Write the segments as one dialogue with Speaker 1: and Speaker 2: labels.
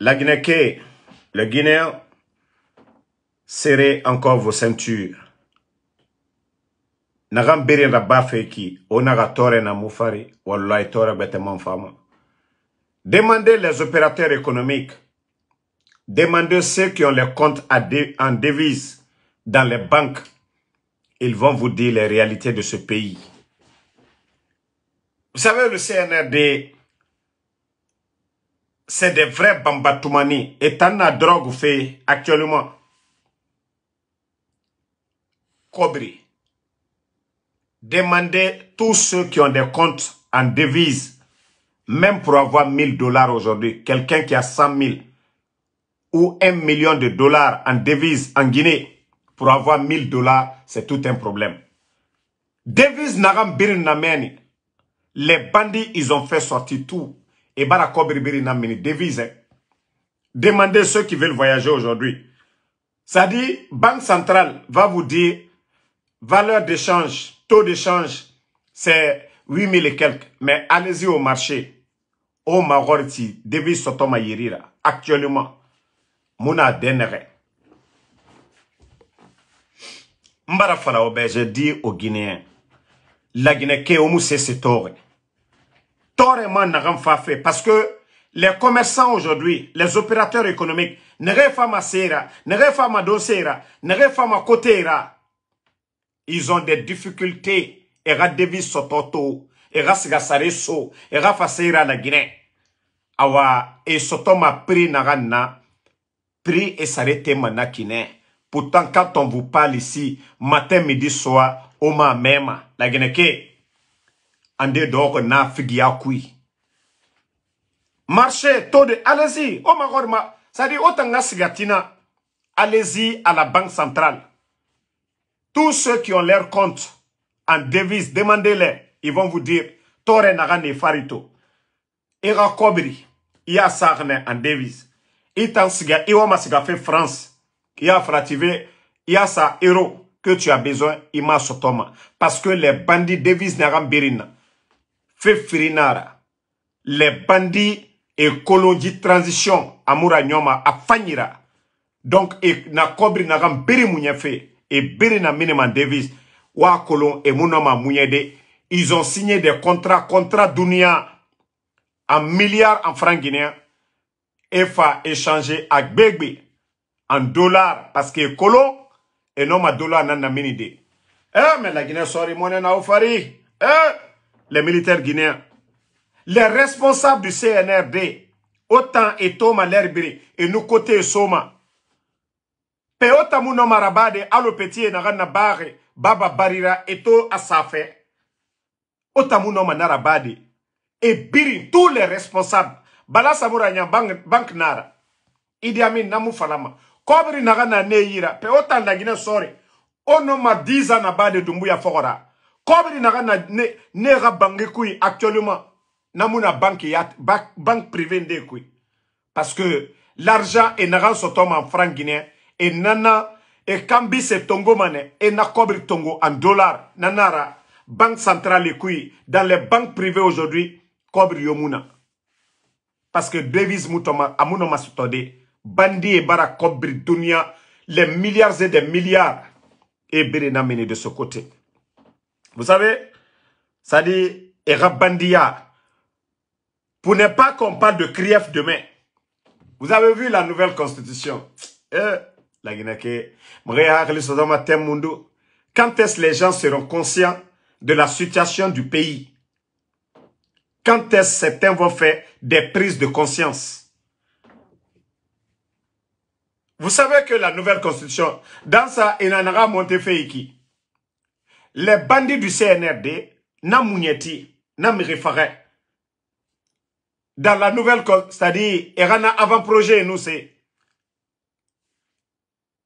Speaker 1: La Guinée, le Guinéen, serrez encore vos ceintures. Nagam birin feki, onaga tore na mufari, wallahi tore bete fama. Demandez les opérateurs économiques, demandez ceux qui ont les comptes en devises dans les banques, ils vont vous dire les réalités de ce pays. Vous savez, le CNRD, c'est des vrais bambatoumani. Et tant de drogue fait actuellement. Kobri. Demandez tous ceux qui ont des comptes en devises, même pour avoir 1000 dollars aujourd'hui, quelqu'un qui a 100 000 ou 1 million de dollars en devises en Guinée, pour avoir 1000 dollars, c'est tout un problème. Birin nameni. Les bandits, ils ont fait sortir tout. Et bara biri nameni devise. Hein. Demandez ceux qui veulent voyager aujourd'hui. Ça dit, Banque centrale va vous dire, valeur d'échange, taux d'échange, c'est 8000 et quelques. Mais allez-y au marché. Au Marorti, devise sotoma yirira. Actuellement, muna denere. Mbara fala je dis aux Guinéens, la Guinée ke omu man nagam fait parce que les commerçants aujourd'hui, les opérateurs économiques, ne ma sera, ne ma dosera, ne ma kotera. Ils ont des difficultés. Era devis sototo, era sigasare so, era fasera la Guinée. Awa, et sotoma pri nagana, pri et sarete manakine. Pourtant, quand on vous parle ici, matin, midi, soir, oma même, la Guinée, ande doko na figia kui. Marché, taux de, allez-y, oh ma ça dit, autant sigatina, allez-y à la banque centrale. Tous ceux qui ont leur compte en devise, demandez-les, ils vont vous dire, tore nagane farito. Ira kobri, a sarne en devise. Itan siga, iwa masiga fait France il a frativé, il y a ça héros que tu as besoin, il m'a sotoma. Parce que les bandits devises n'aram birina. Fait frinara. Les bandits et colonie transition, amura nyoma, a fanyira. Donc, et na kobri n'aram biri fait. Et biri na minimum devise. Wa kolon et munoma de. Ils ont signé des contrats, contrats dunia en milliards en francs guinéens. EFA échangé avec Begbe en dollars parce que Kolo et non ma dollar n'a mini de. Eh, mais la Guinée sorry monnaie na ofari. Eh, les militaires guinéens. Les responsables du CNRD, autant et Thomas l'herbiri et nous côté Soma. Pe autant mon nom arabade, alo petit na bare, baba barira et to asafe. Autant mon nom narabade. Et biri tous les responsables. Bala bank, bank nara. Idi Amin namu falama kobri naga na ne yira pe o tan lagine sore o no ma 10 ans na ba de dumbuya fogora kobri naga na ne ne ga bangi kui actuellement namuna banque ya banque, banque privée de kui parce que l'argent est naga sotom en franc guinéen et nana et kambi se tongo mane et na kobri tongo en dollars nanara banque centrale kui dans les banques privées aujourd'hui kobri yomuna parce que devise mutoma amuno masutode bandi et bara kobri dunia, les milliards et des milliards, et Berena mené de ce côté. Vous savez, ça dit, Erabandia, pour ne pas qu'on parle de Krief demain, vous avez vu la nouvelle constitution? Eh, la Guinée, quand est-ce les gens seront conscients de la situation du pays? Quand est-ce certains vont faire des prises de conscience? Vous savez que la nouvelle constitution, dans ça, il en aura monté qui Les bandits du CNRD, n'a mounieti, Dans la nouvelle, c'est-à-dire, il y a un avant-projet, nous, c'est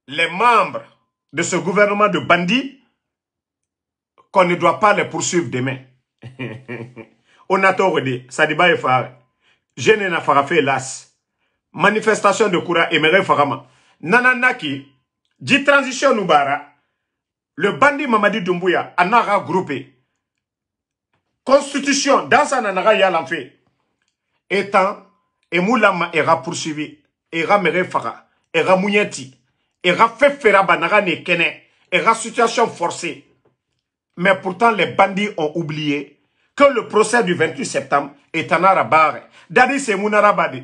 Speaker 1: les membres de ce gouvernement de bandits qu'on ne doit pas les poursuivre demain. On a tort de ça pas Je n'ai pas fait. Manifestation de courage, et farama. Nananaki, dit transition Noubara, le bandit Mamadi Doumbouya, a groupé. Constitution, dans sa nanaga yalanfe. Étant, et Moulama era poursuivi. era mere faga era munyeti era fefera banaga ne kene era situation forcée mais pourtant les bandits ont oublié que le procès du 28 septembre est en arabare dadi c'est rabadi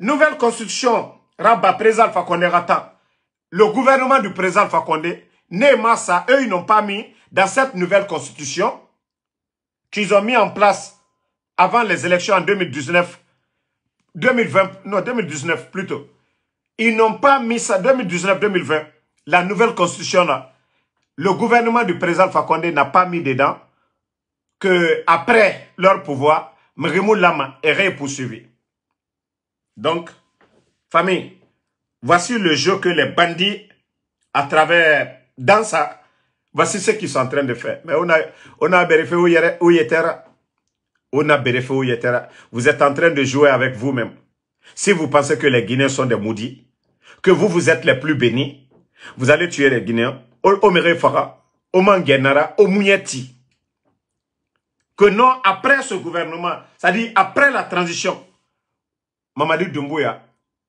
Speaker 1: nouvelle constitution Rabba président Fakonde Rata le gouvernement du président Fakonde Massa, eux ils n'ont pas mis dans cette nouvelle constitution qu'ils ont mis en place avant les élections en 2019 2020, non 2019 plutôt. Ils n'ont pas mis ça 2019-2020, la nouvelle constitution là. Le gouvernement du président Fakonde n'a pas mis dedans que après leur pouvoir, Mrimou Lama est poursuivi. Donc, famille, voici le jeu que les bandits, à travers, dans ça, voici ce qu'ils sont en train de faire. Mais on a, on a vérifié où il était on a Vous êtes en train de jouer avec vous-même. Si vous pensez que les Guinéens sont des maudits, que vous, vous êtes les plus bénis, vous allez tuer les Guinéens au Fara, au Mangenara, au Mounieti. Que non, après ce gouvernement, c'est-à-dire après la transition, Mamadi Doumbouya,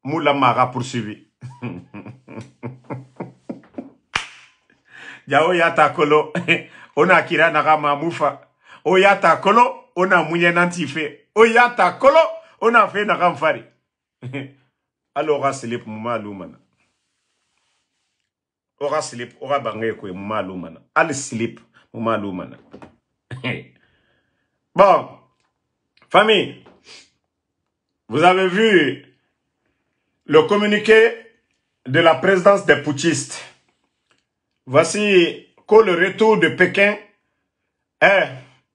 Speaker 1: Moula Mara poursuivi. Yao yata kolo, ona kira naga mamoufa. O yata kolo, ona munye nanti fe. O yata kolo, ona fe naga mfari. Alors, aura slip muma alumana. Aura slip, aura bangé kwe muma. Al slip muma alumana. bon, famille, vous avez vu le communiqué de la présidence des putschistes. Voici que le retour de Pékin, eh,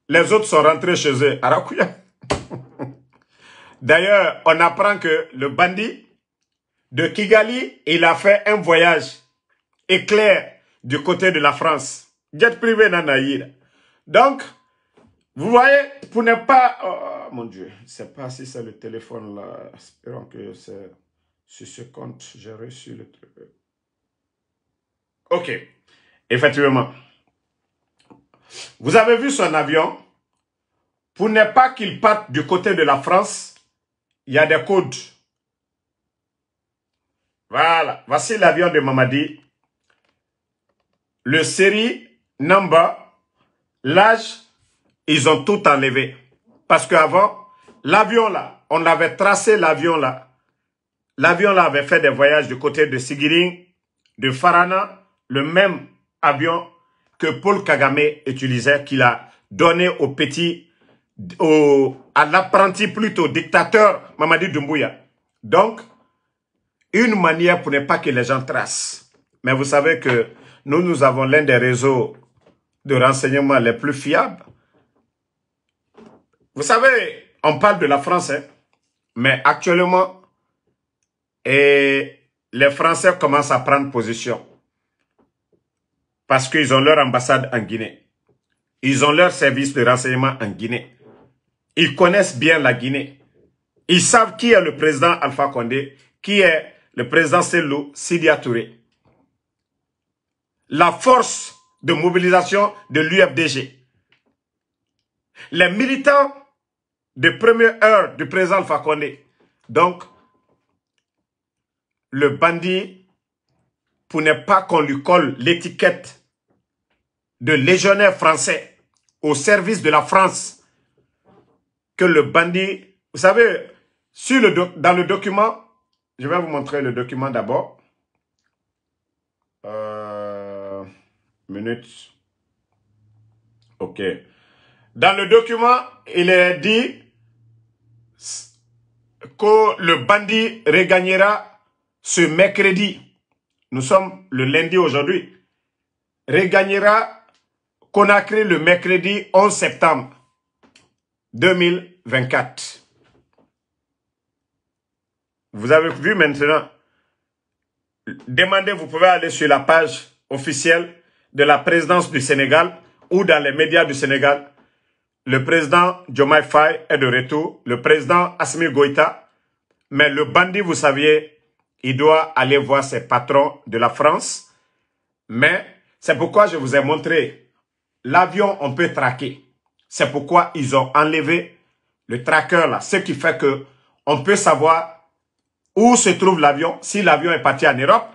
Speaker 1: les autres sont rentrés chez eux. Arakuya. D'ailleurs, on apprend que le bandit de Kigali, il a fait un voyage éclair du côté de la France. Jet privé Nanaïr. Donc, vous voyez, pour ne pas... Oh, mon Dieu, je ne sais pas si c'est le téléphone là. Espérons que c'est sur ce compte. J'ai reçu le truc. Ok, effectivement. Vous avez vu son avion? Pour ne pas qu'il parte du côté de la France, il y a des codes. Voilà, voici l'avion de Mamadi. Le série, number, l'âge, ils ont tout enlevé. Parce qu'avant, l'avion là, on avait tracé l'avion là. L'avion là avait fait des voyages du côté de Sigiring, de Farana, le même avion que Paul Kagame utilisait, qu'il a donné aux petits au, à l'apprenti plutôt dictateur Mamadi Doumbouya. Donc, une manière pour ne pas que les gens tracent. Mais vous savez que nous, nous avons l'un des réseaux de renseignement les plus fiables. Vous savez, on parle de la France, hein, mais actuellement, et les Français commencent à prendre position. Parce qu'ils ont leur ambassade en Guinée. Ils ont leur service de renseignement en Guinée. Ils connaissent bien la Guinée. Ils savent qui est le président Alpha Condé, qui est le président Selou Sidia Touré. La force de mobilisation de l'UFDG. Les militants de première heure du président Alpha Condé. Donc, le bandit, pour ne pas qu'on lui colle l'étiquette de légionnaire français au service de la France, que le bandit... Vous savez, sur le dans le document, je vais vous montrer le document d'abord. Euh, minute. Ok. Dans le document, il est dit que le bandit regagnera ce mercredi. Nous sommes le lundi aujourd'hui. Regagnera Conakry le mercredi 11 septembre 2000. 24. Vous avez vu maintenant, demandez, vous pouvez aller sur la page officielle de la présidence du Sénégal ou dans les médias du Sénégal. Le président Jomai Faye est de retour, le président Asmi Goïta, mais le bandit, vous saviez, il doit aller voir ses patrons de la France. Mais c'est pourquoi je vous ai montré l'avion, on peut traquer. C'est pourquoi ils ont enlevé le tracker là, ce qui fait que on peut savoir où se trouve l'avion. Si l'avion est parti en Europe,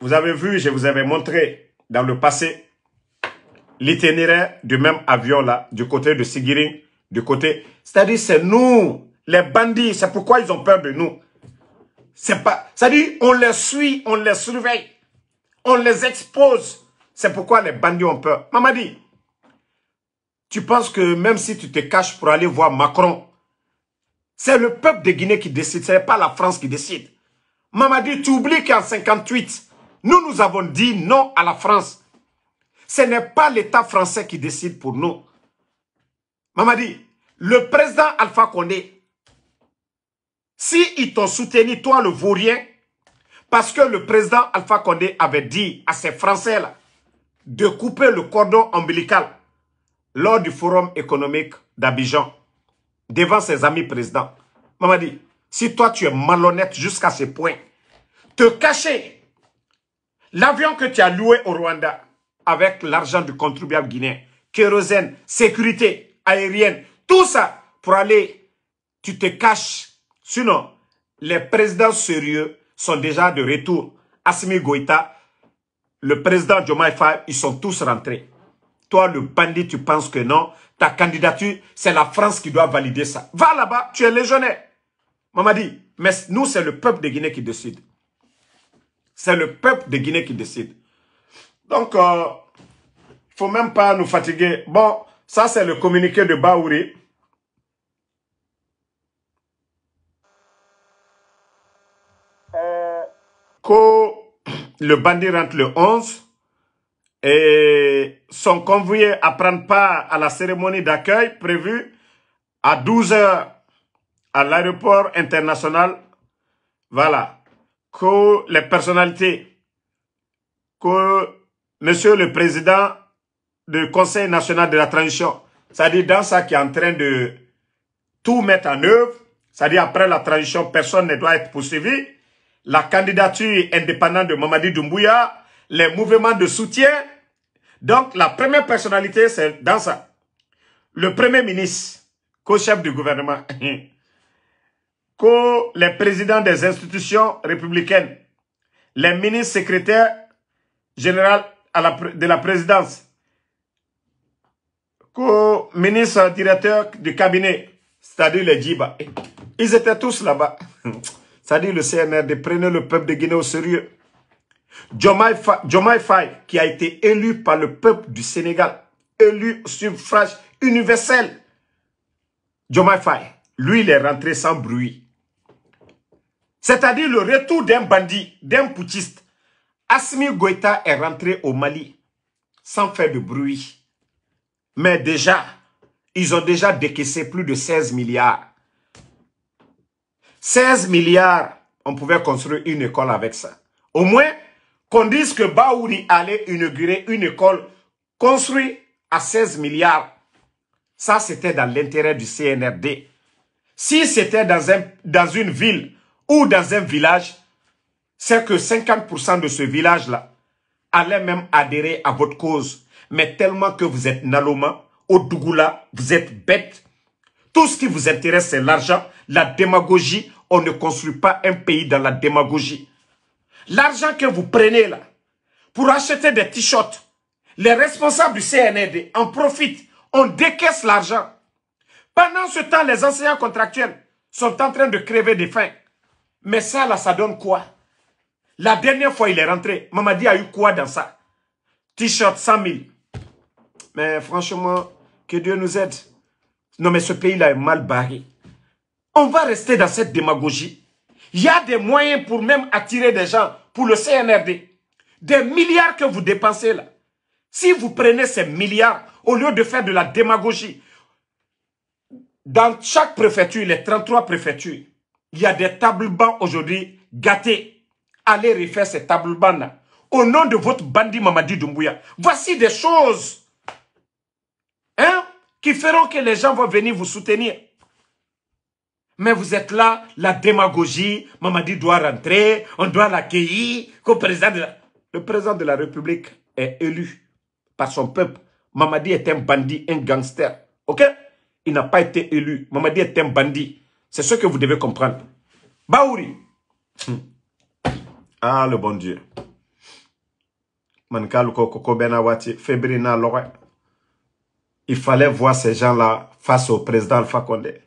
Speaker 1: vous avez vu, je vous avais montré dans le passé l'itinéraire du même avion là, du côté de Sigiring, du côté... C'est-à-dire, c'est nous, les bandits, c'est pourquoi ils ont peur de nous. C'est pas... C'est-à-dire, on les suit, on les surveille, on les expose. C'est pourquoi les bandits ont peur. Mamadi, tu penses que même si tu te caches pour aller voir Macron, c'est le peuple de Guinée qui décide, ce n'est pas la France qui décide. Mamadi, tu oublies qu'en 58, nous, nous avons dit non à la France. Ce n'est pas l'État français qui décide pour nous. Mamadi, le président Alpha Condé, si t'ont soutenu, toi le vaurien, parce que le président Alpha Condé avait dit à ces Français-là de couper le cordon ombilical lors du forum économique d'Abidjan, devant ses amis présidents. Mamadi, si toi tu es malhonnête jusqu'à ce point, te cacher l'avion que tu as loué au Rwanda avec l'argent du contribuable guinéen, kérosène, sécurité aérienne, tout ça pour aller, tu te caches. Sinon, les présidents sérieux sont déjà de retour. Assimi Goïta, le président Jomai Faye, ils sont tous rentrés. Toi, le bandit, tu penses que non. Ta candidature, c'est la France qui doit valider ça. Va là-bas, tu es légionnaire. Maman dit, mais nous, c'est le peuple de Guinée qui décide. C'est le peuple de Guinée qui décide. Donc, il euh, ne faut même pas nous fatiguer. Bon, ça, c'est le communiqué de Baouri. Euh, le bandit rentre le 11 et sont convoyés à prendre part à la cérémonie d'accueil prévue à 12 heures à l'aéroport international. Voilà. Que les personnalités, que Monsieur le Président du Conseil national de la transition, c'est-à-dire dans ça qui est en train de tout mettre en œuvre, c'est-à-dire après la transition, personne ne doit être poursuivi, la candidature indépendante de Mamadi Doumbouya, les mouvements de soutien. Donc, la première personnalité, c'est dans ça. Le premier ministre, co-chef du gouvernement, que les présidents des institutions républicaines, les ministres secrétaires généraux de la présidence, que ministre directeur du cabinet, c'est-à-dire les Djiba, ils étaient tous là-bas. C'est-à-dire le CNRD, prenez le peuple de Guinée au sérieux. Jomai Faye, qui a été élu par le peuple du Sénégal, élu au suffrage universel. Jomai Faye, lui, il est rentré sans bruit. C'est-à-dire le retour d'un bandit, d'un putschiste. Asmi Goïta est rentré au Mali sans faire de bruit. Mais déjà, ils ont déjà décaissé plus de 16 milliards. 16 milliards, on pouvait construire une école avec ça. Au moins, qu'on dise que Baouri allait inaugurer une école construite à 16 milliards. Ça, c'était dans l'intérêt du CNRD. Si c'était dans, un, une ville ou dans un village, c'est que 50% de ce village-là allait même adhérer à votre cause. Mais tellement que vous êtes Naloma, Dougoula, vous êtes bête. Tout ce qui vous intéresse, c'est l'argent, la démagogie. On ne construit pas un pays dans la démagogie. L'argent que vous prenez là, pour acheter des t-shirts, les responsables du CNRD en profitent. On décaisse l'argent. Pendant ce temps, les enseignants contractuels sont en train de crever de faim. Mais ça, là, ça donne quoi? La dernière fois, il est rentré. Mamadi a eu quoi dans ça? T-shirt 100 000. Mais franchement, que Dieu nous aide. Non, mais ce pays-là est mal barré. On va rester dans cette démagogie. Il y a des moyens pour même attirer des gens pour le CNRD. Des milliards que vous dépensez là. Si vous prenez ces milliards, au lieu de faire de la démagogie, dans chaque préfecture, les 33 préfectures, il y a des tables bancs aujourd'hui gâtés. Allez refaire ces tables bancs là. Au nom de votre bandit Mamadi Doumbouya. Voici des choses hein, qui feront que les gens vont venir vous soutenir. Mais vous êtes là, la démagogie, Mamadi doit rentrer, on doit l'accueillir, Le président de la République est élu par son peuple. Mamadi est un bandit, un gangster. Ok? Il n'a pas été élu. Mamadi est un bandit. C'est ce que vous devez comprendre. Baouri, Ah, le bon Dieu. Il fallait voir ces gens-là face au président Alpha Condé.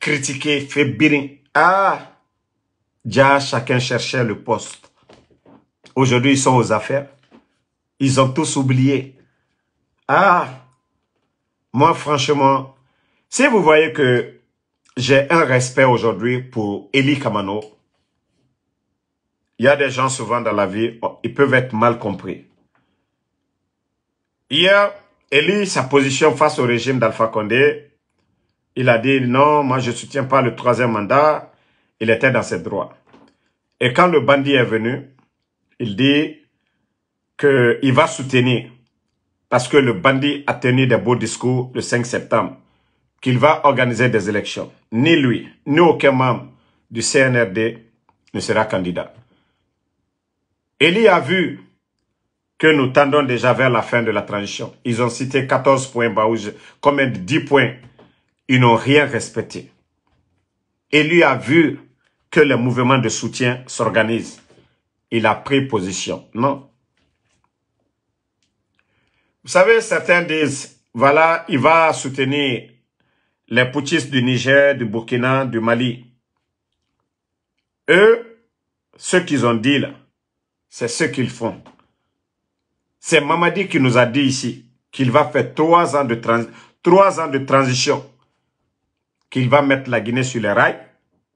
Speaker 1: Critiquer, Fébirin. Ah, déjà chacun cherchait le poste. Aujourd'hui, ils sont aux affaires. Ils ont tous oublié. Ah, moi, franchement, si vous voyez que j'ai un respect aujourd'hui pour Eli Kamano, il y a des gens souvent dans la vie, ils peuvent être mal compris. Hier, Eli, sa position face au régime d'Alpha Condé, il a dit non, moi je ne soutiens pas le troisième mandat. Il était dans ses droits. Et quand le bandit est venu, il dit qu'il va soutenir parce que le bandit a tenu des beaux discours le 5 septembre, qu'il va organiser des élections. Ni lui, ni aucun membre du CNRD ne sera candidat. Eli a vu que nous tendons déjà vers la fin de la transition. Ils ont cité 14 points, combien de 10 points. Ils n'ont rien respecté. Eli a vu que les mouvements de soutien s'organisent. Il a pris position. Non. Vous savez, certains disent, voilà, il va soutenir les putschistes du Niger, du Burkina, du Mali. Eux, ce qu'ils ont dit là, c'est ce qu'ils font. C'est Mamadi qui nous a dit ici qu'il va faire trois ans de, trois ans de transition, qu'il va mettre la Guinée sur les rails.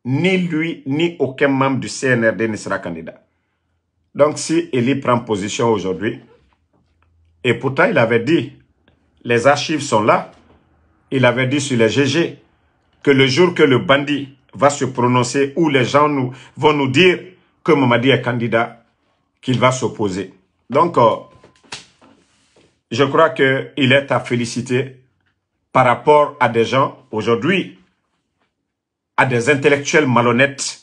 Speaker 1: Ni lui, ni aucun membre du CNRD ne sera candidat. Donc si Eli prend position aujourd'hui, et pourtant, il avait dit, les archives sont là, il avait dit sur les GG, que le jour que le bandit va se prononcer, ou les gens vont nous dire que Mamadi est candidat, qu'il va s'opposer. Donc, euh, je crois qu'il est à féliciter par rapport à des gens, aujourd'hui, à des intellectuels malhonnêtes,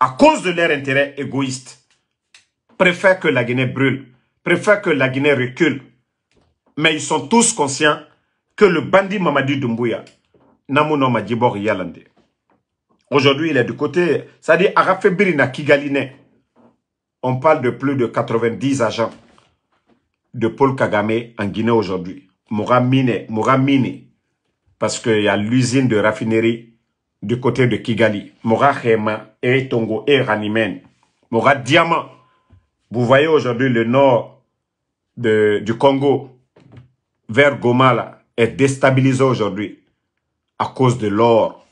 Speaker 1: à cause de leur intérêt égoïste, préfèrent que la Guinée brûle préfèrent que la Guinée recule. Mais ils sont tous conscients que le bandit Mamadi Doumbouya, Namuno Majibor Yalande, aujourd'hui il est du côté, c'est-à-dire Birina Kigaline. On parle de plus de 90 agents de Paul Kagame en Guinée aujourd'hui. Mouramine, Mouramine, parce qu'il y a l'usine de raffinerie du côté de Kigali. Moura et Tongo et. Moura Diamant. Vous voyez aujourd'hui le nord du Congo vers Goma est déstabilisé aujourd'hui à cause de l'or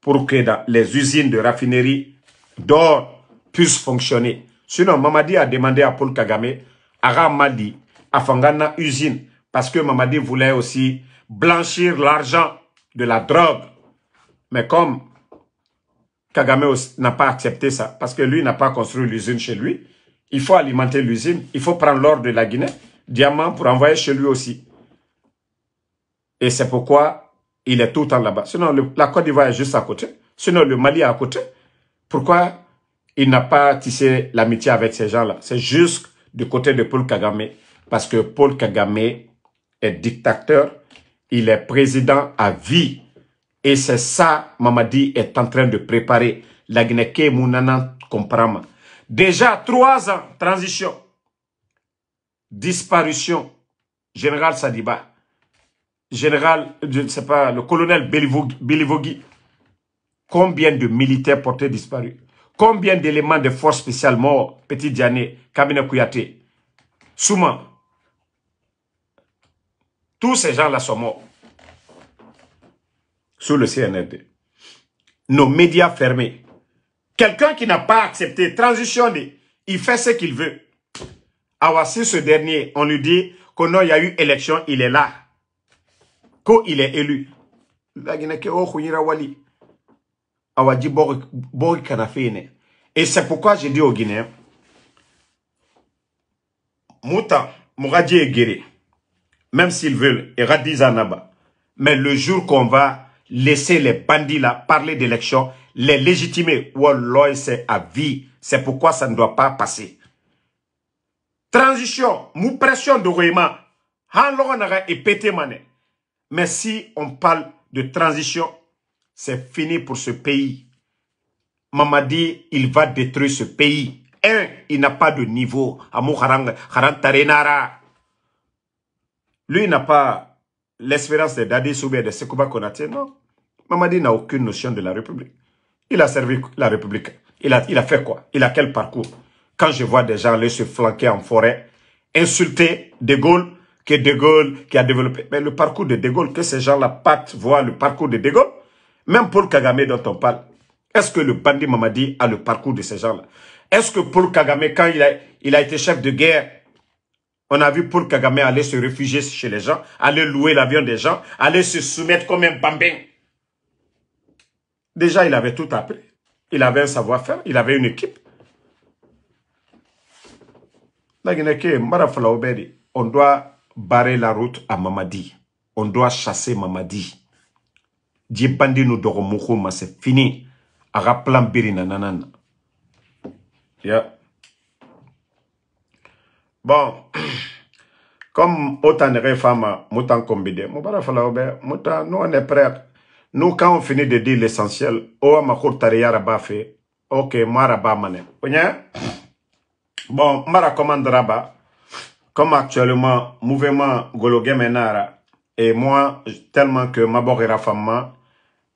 Speaker 1: pour que les usines de raffinerie d'or puissent fonctionner. Sinon, Mamadi a demandé à Paul Kagame, à Ramadi, à Fangana usine, parce que Mamadi voulait aussi blanchir l'argent de la drogue. Mais comme Kagame n'a pas accepté ça, parce que lui n'a pas construit l'usine chez lui, il faut alimenter l'usine. Il faut prendre l'or de la Guinée, diamant, pour envoyer chez lui aussi. Et c'est pourquoi il est tout le temps là-bas. Sinon, la Côte d'Ivoire est juste à côté. Sinon, le Mali est à côté. Pourquoi il n'a pas tissé l'amitié avec ces gens-là? C'est juste du côté de Paul Kagame. Parce que Paul Kagame est dictateur. Il est président à vie. Et c'est ça, Mamadi est en train de préparer. La Guinée, Mounana comprend. Déjà trois ans, transition, disparition, général Sadiba, général, je ne sais pas, le colonel Bilivogui, combien de militaires portés disparus, combien d'éléments de forces spéciales morts, Petit Diané, Kabine Kouyaté, Souma, tous ces gens-là sont morts sous le CNRD. Nos médias fermés, Quelqu'un qui n'a pas accepté, transition, il fait ce qu'il veut. Alors si ce dernier, on lui dit qu'il y a eu élection, il est là. Qu'il est élu. Et c'est pourquoi j'ai dit aux Guinéens, Mouta, Mouradi est guéri. Même s'ils veulent, et Radizanaba. Mais le jour qu'on va laisser les bandits là parler d'élection, les légitimer. Wallah, c'est à vie. C'est pourquoi ça ne doit pas passer. Transition, mou pression de Royma. Mais si on parle de transition, c'est fini pour ce pays. Mamadi, il va détruire ce pays. Un, il n'a pas de niveau. Lui, il n'a pas l'espérance de Dadi Soubé de Sekouba Konaté, non. Mamadi n'a aucune notion de la République. Il a servi la République. Il a, fait quoi? Il a quel parcours? Quand je vois des gens aller se flanquer en forêt, insulter De Gaulle, que De Gaulle qui a développé. Mais le parcours de De Gaulle, que ces gens-là partent voir le parcours de De Gaulle, même Paul Kagame dont on parle, est-ce que le bandit Mamadi a le parcours de ces gens-là? Est-ce que Paul Kagame, quand il a, il a été chef de guerre, on a vu Paul Kagame aller se réfugier chez les gens, aller louer l'avion des gens, aller se soumettre comme un bambin? Déjà, il avait tout appris. Il avait un savoir-faire, il avait une équipe. On doit barrer la route à Mamadi. On doit chasser Mamadi. Djibandi nous c'est fini. Aga plan biri na nanana. Yeah. Bon, comme autant de femmes, obe, moutan, nous on est prêts. Nous, quand on finit de dire l'essentiel, owa makour tariyara ba fait, ok, mara ba mané. Bon, mara commandera ba, comme actuellement, mouvement Gologue Menara, et moi, tellement que ma borera femme,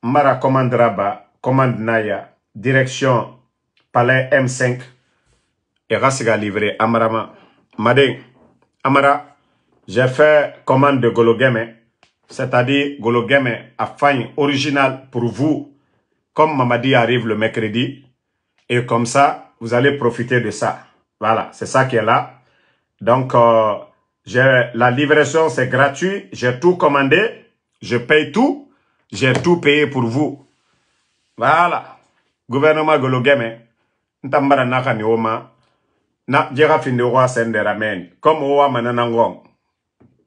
Speaker 1: mara commandera ba, commande Naya, direction Palais M5, et Rassiga livré Amarama. Madé, Amara, j'ai fait commande de Gologeme, c'est-à-dire Gologeme à fagne original pour vous, comme Mamadi arrive le mercredi, et comme ça, vous allez profiter de ça. Voilà, c'est ça qui est là. Donc, euh, la livraison, c'est gratuit, j'ai tout commandé, je paye tout, j'ai tout payé pour vous. Voilà. Gouvernement Gologeme, ntambara naka ni oma, na jega finde wa sendera men, comme owa manana ngong.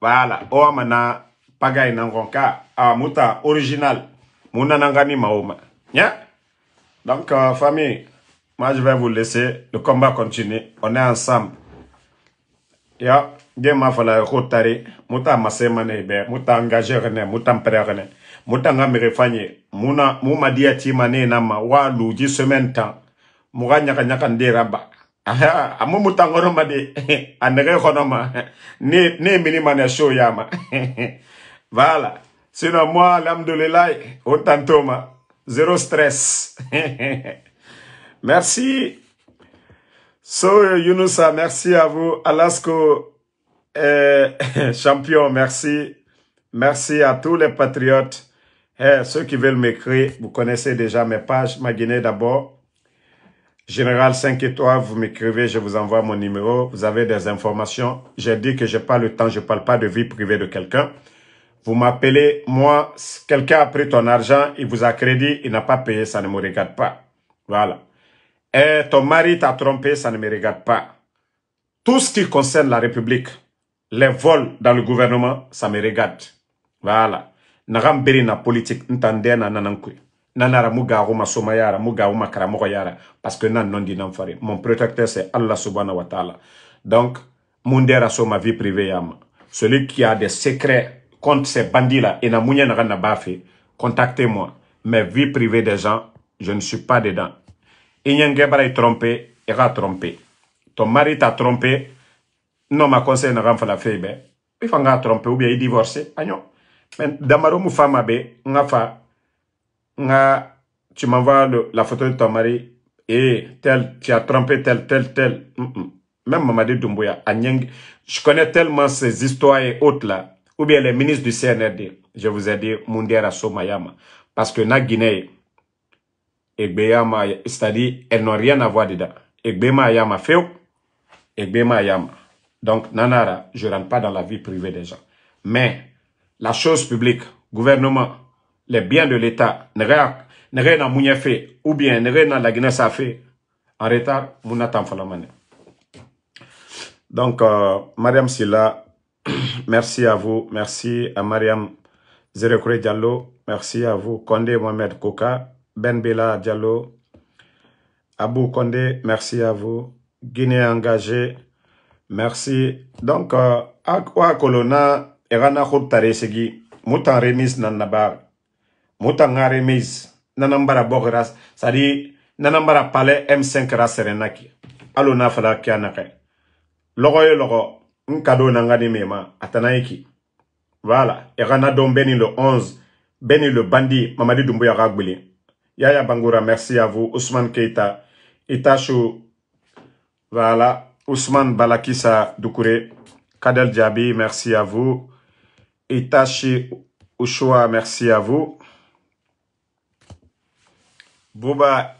Speaker 1: Voilà, owa mana pagay nangong ka, ah, muta original, muna nangani maoma. Yeah? Donc, euh, famille, moi je vais vous laisser, le combat continue, on est ensemble. Ya, gen ma fala muta masemane be, muta engagé rene, muta rene. muta muna mu madia ti mane na ma wa luji semaine temps. Mu ga nyaka nyaka ndera ba amu muta ngoro ma de anere khono ma ne ne mini mane show ya ma voilà sinon moi alhamdulillah autant ma zéro stress merci so Yunusa merci à vous Alasco euh, champion merci merci à tous les patriotes Hey, ceux qui veulent m'écrire, vous connaissez déjà mes pages. Ma Guinée d'abord. Général 5 étoiles, vous m'écrivez, je vous envoie mon numéro. Vous avez des informations. J'ai dit que je n'ai pas le temps, je ne parle pas de vie privée de quelqu'un. Vous m'appelez, moi, quelqu'un a pris ton argent, il vous a crédit, il n'a pas payé, ça ne me regarde pas. Voilà. Et ton mari t'a trompé, ça ne me regarde pas. Tout ce qui concerne la République, les vols dans le gouvernement, ça me regarde. Voilà nagam beri na politique ntande na nanankwe nanara muga ma soma yara muga ma karamogo yara parce que nan non di nan fari mon protecteur c'est Allah subhanahu wa ta'ala donc mundera so ma vie privée yama celui qui a des secrets contre ces bandits là et na munya na na bafi contactez-moi. Mais vie privée des gens je ne suis pas dedans. Inyenge bara trompé et va tromper. Ton mari t'a trompé non ma conseil na fala febe il faut tromper ou bien il divorcer agnon. Damaro Moufama be, nga fa, nga, tu m'envoies la photo de ton mari, et tel, tu as trompé tel, tel, tel. Mm -mm. Même Mamadi Doumbouya, je connais tellement ces histoires et autres là, ou bien les ministres du CNRD, je vous ai dit, Mundera Somayama, parce que na Guinée, c'est-à-dire, elles n'ont rien à voir dedans. Egbema Yama Feo, Egbema Yama. Donc, Nanara, je rentre pas dans la vie privée des gens. Mais, la chose publique, gouvernement, les biens de l'État, ne rien à fait, ou bien ne rien à la Guinée ça fait, en retard, mounatan falamane. Donc, euh, Mariam Silla, merci à vous, merci à Mariam Zerekure Diallo, merci à vous, Kondé Mohamed Koka, Ben Bela Diallo, Abou Kondé, merci à vous, Guinée engagé, merci. Donc, euh, à quoi Colonna, egana tare segi remise nan nabar mutan nga remise nanan bara bokras sadi nanambara palais M5 ra serenaki alo na fala kya nake logo ye logo nkado nangani mema atanaiki. Voilà et don beni le 11 beni le bandi mamadi dumbuya gagbili yaya bangoura merci à vous. Ousmane keita itachu voilà ousmane balakisa doukouré kadel Djabi, merci à vous. Itachi Ushua, merci à vous. Bouba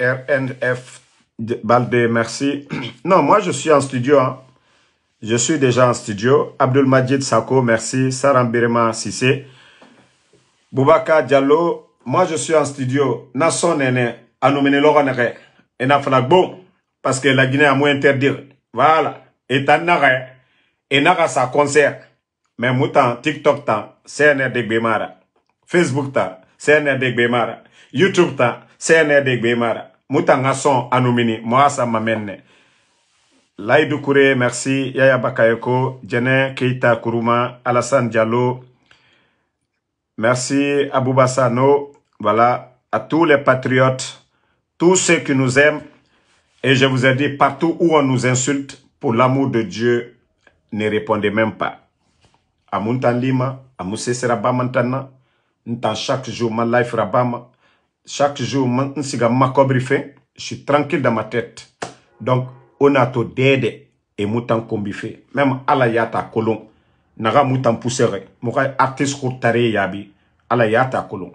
Speaker 1: RNF Balde, merci. Non, moi je suis en studio. Hein. Je suis déjà en studio. Abdul Majid Sako, merci. Saram Birema Sissé. Boubaka Diallo, moi je suis en studio. Nasson Nene, Anoumene Loranere. Et Nafana bon. Parce que la Guinée a moins interdire. Voilà. Et Tanare. Et Nara sa concert. Mais moutan, TikTok tan, CNR Degbemara. Facebook tan, CNR Degbemara. YouTube tan, CNR Degbemara mutanga son anumini moasa mamenne Laïdou Kouré, merci. Yaya Bakayeko, Djene Keita Kourouma, Alassane Diallo. Merci Abouba Sano. Voilà, à tous les patriotes, tous ceux qui nous aiment. Et je vous ai dit, partout où on nous insulte, pour l'amour de Dieu, ne répondez même pas. À Lima, à Moussé Serabamantana, chaque jour, ma life Rabama chaque jour, je suis macobrifé, je suis tranquille dans ma tête. Donc, on a tout d'aide et moutan kombifé. Même ala yata kolon. Naga moutan poussere. Mouka artiste koutare yabi. Ala yata kolon.